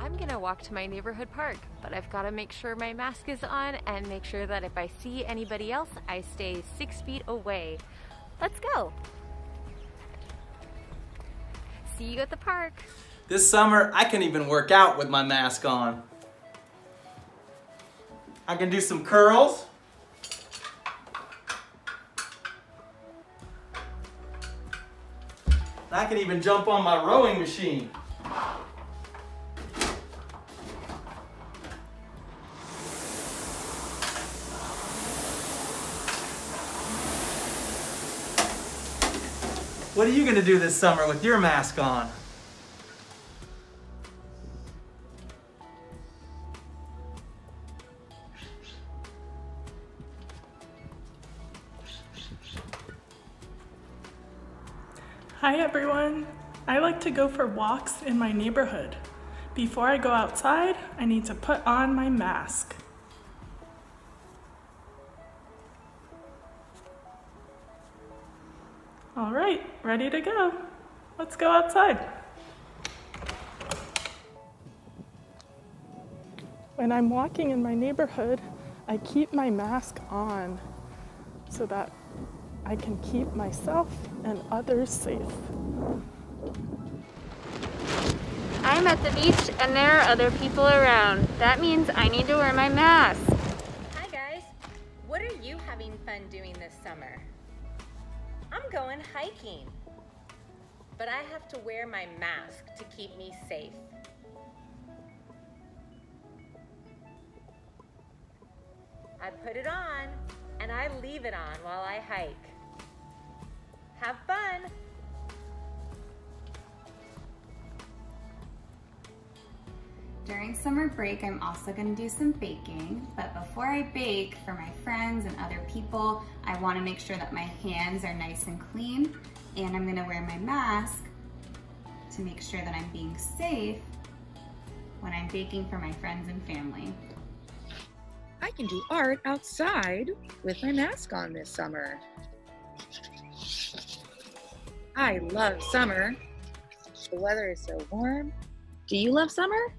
I'm gonna walk to my neighborhood park, but I've gotta make sure my mask is on and make sure that if I see anybody else, I stay six feet away. Let's go. See you at the park. This summer, I can even work out with my mask on. I can do some curls. I can even jump on my rowing machine. What are you gonna do this summer with your mask on? Hi everyone. I like to go for walks in my neighborhood. Before I go outside, I need to put on my mask. All right, ready to go. Let's go outside. When I'm walking in my neighborhood, I keep my mask on so that I can keep myself and others safe. I'm at the beach and there are other people around. That means I need to wear my mask. Hi guys, what are you having fun doing this summer? I'm going hiking, but I have to wear my mask to keep me safe. I put it on and I leave it on while I hike. Have fun! During summer break, I'm also gonna do some baking, but before I bake for my friends and other people, I wanna make sure that my hands are nice and clean, and I'm gonna wear my mask to make sure that I'm being safe when I'm baking for my friends and family. I can do art outside with my mask on this summer. I love summer. The weather is so warm. Do you love summer?